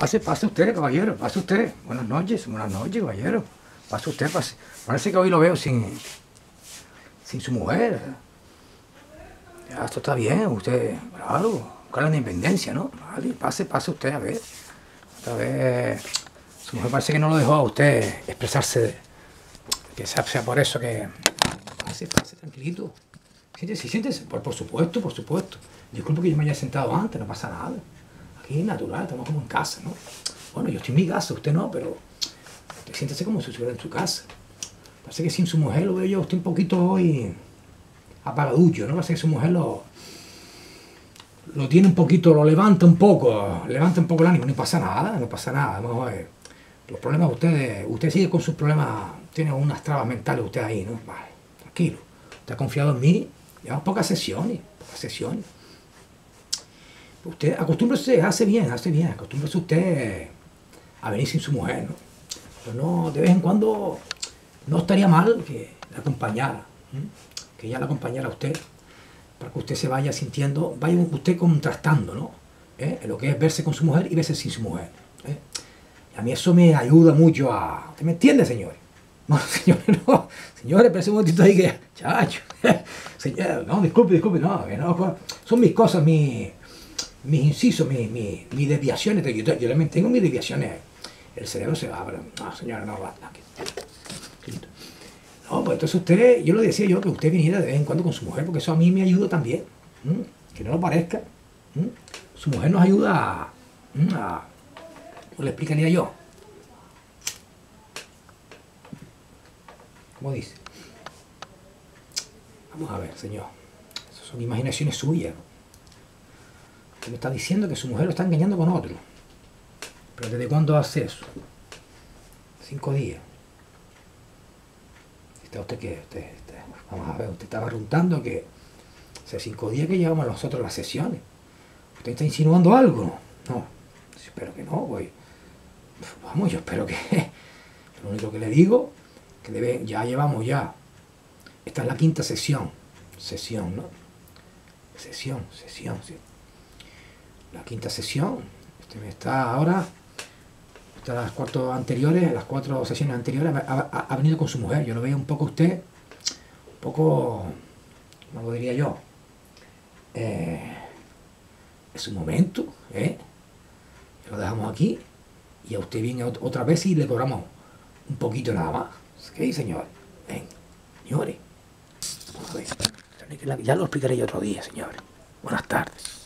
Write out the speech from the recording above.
Pase, pase usted, caballero, pase usted. Buenas noches, buenas noches, caballero. Pase usted, pase. Parece que hoy lo veo sin, sin su mujer. Ya, esto está bien, usted, claro, buscar la independencia, ¿no? Vale, pase, pase usted, a ver. Otra vez, su mujer parece que no lo dejó a usted expresarse, que sea, sea por eso que... Pase, pase, tranquilito. Siéntese, siéntese, por, por supuesto, por supuesto. Disculpe que yo me haya sentado antes, no pasa nada. Aquí natural, estamos como en casa, ¿no? Bueno, yo estoy en mi casa, usted no, pero usted siéntese como si estuviera en su casa. Parece que sin su mujer lo veo yo, usted un poquito hoy apagaducho, ¿no? Parece que su mujer lo, lo tiene un poquito, lo levanta un poco, levanta un poco el ánimo, no pasa nada, no pasa nada. A. Los problemas de ustedes, usted sigue con sus problemas, tiene unas trabas mentales usted ahí, ¿no? Vale, tranquilo. Usted ha confiado en mí, llevamos pocas sesiones, pocas sesiones. Usted acostúmbrese, hace bien, hace bien, acostúmbrese usted a venir sin su mujer, ¿no? Pero no, de vez en cuando no estaría mal que la acompañara, que ella la acompañara a usted, para que usted se vaya sintiendo, vaya usted contrastando, ¿no? ¿Eh? Lo que es verse con su mujer y verse sin su mujer. ¿eh? A mí eso me ayuda mucho a... ¿Usted me entiende, señores? Bueno, señores, no. Señores, espérense un momentito ahí que... Chacho. Señor, no, disculpe, disculpe, no, no. Son mis cosas, mis, mis incisos, mis, mis, mis desviaciones. Yo, yo también tengo mis desviaciones. El cerebro se va, pero... No, señora, no, va. No, pues entonces usted, yo lo decía yo, que usted viniera de vez en cuando con su mujer, porque eso a mí me ayuda también. Que no lo parezca. Su mujer nos ayuda a... a- ¿Cómo le explicaría yo? ¿Cómo dice? Vamos a ver, señor. Esas son imaginaciones suyas. Me está diciendo que su mujer lo está engañando con otro. ¿Pero desde cuándo hace eso? Cinco días. ¿Está usted qué? Usted, vamos a ver, usted estaba preguntando que hace cinco días que llevamos nosotros las sesiones. ¿Usted está insinuando algo? No. Espero que no, güey. Vamos, yo espero que... Lo único que le digo, que debe, ya llevamos ya. Esta es la quinta sesión. Sesión, ¿no? Sesión, sesión, sí. La quinta sesión. Usted me está ahora... Estas las cuatro anteriores, las cuatro sesiones anteriores, ha, ha- venido con su mujer. Yo lo veo un poco usted, un poco, ¿cómo lo diría yo? Eh, es un momento, ¿eh? Lo dejamos aquí y a usted viene ot- otra vez y le cobramos un poquito nada más. ¿Qué, señor? Ven, señores. Ya lo explicaré otro día, señores. Buenas tardes.